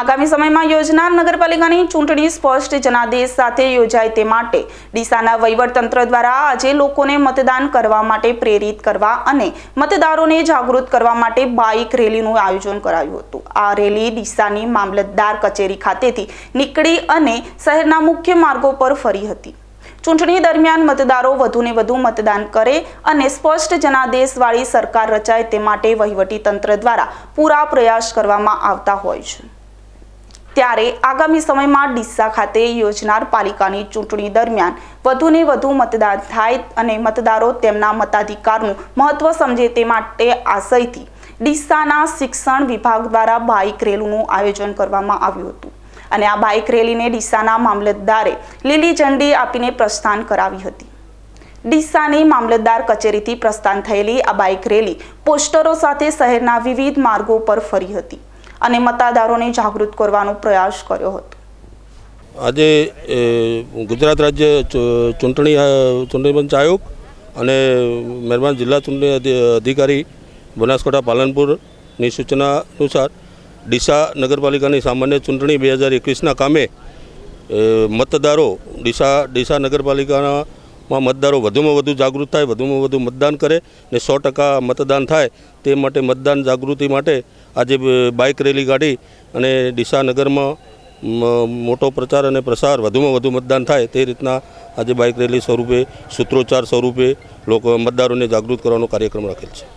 આગામી સમયમાં યોજનાર નગરપાલિકાની ચૂંટણી સ્પષ્ટ જનાદેશ સાથે યોજાય તે માટે ડીસાના વહીવટતંત્ર દ્વારા આજે લોકોને મતદાન કરવા માટે પ્રેરિત કરવા અને મતદારોને જાગૃત કરવા માટે બાઇક રેલીનું આયોજન કરાયું હતું. આ રેલી ડીસાની મામલતદાર કચેરી ખાતેથી નીકળી અને શહેરના મુખ્ય માર્ગો પર ફરી હતી. ચૂંટણી દરમિયાન મતદારો વધુને વધુ મતદાન કરે અને સ્પષ્ટ જનાદેશવાળી સરકાર રચાય તે માટે વહીવટી તંત્ર દ્વારા પૂરા પ્રયાસ કરવામાં આવતા હોય છે. ત્યારે આગામી સમયમાં ડીસા ખાતે યોજનાર પાલિકાની ચૂંટણી દરમિયાન વધુને વધુ મતદાન થાય અને મતદારો તેમના મતાધિકારનું મહત્વ સમજે તે માટે આશયથી ડીસાના શિક્ષણ વિભાગ દ્વારા બાઇક રેલીનું આયોજન કરવામાં આવ્યું હતું. અને આ બાઇક રેલીને ડીસાના મામલતદારે લીલી ઝંડી આપીને પ્રસ્થાન કરાવી હતી. ડીસાની મામલતદાર કચેરીથી પ્રસ્થાન થયેલી આ બાઇક રેલી પોસ્ટરો સાથે શહેરના વિવિધ માર્ગો પર ફરી હતી. અને મતદારોને જાગૃત કરવાનો પ્રયાસ કર્યો હતો. આજે ગુજરાત રાજ્ય ચૂંટણી ચૂંટણી પંચ આયોગ અને મહેરબાન જિલ્લા ચૂંટણી અધિકારી બનાસકાંઠા પાલનપુરની સૂચના અનુસાર ડીસા નગરપાલિકાની સામાન્ય ચૂંટણી બે હજાર એકવીસના કામે મતદારો ડીસા ડીસા નગરપાલિકામાં મતદારો વધુમાં વધુ જાગૃત થાય, વધુમાં વધુ મતદાન કરે ને સો ટકા મતદાન થાય, તે માટે મતદાન જાગૃતિ માટે આજે બાઇક રેલી કાઢી અને ડીસા નગરમાં મોટો પ્રચાર અને પ્રસાર વધુમાં વધુ મતદાન થાય તે રીતના આજે બાઇક રેલી સ્વરૂપે, સૂત્રોચ્ચાર સ્વરૂપે લોકો મતદારોને જાગૃત કરવાનો કાર્યક્રમ રાખેલ છે.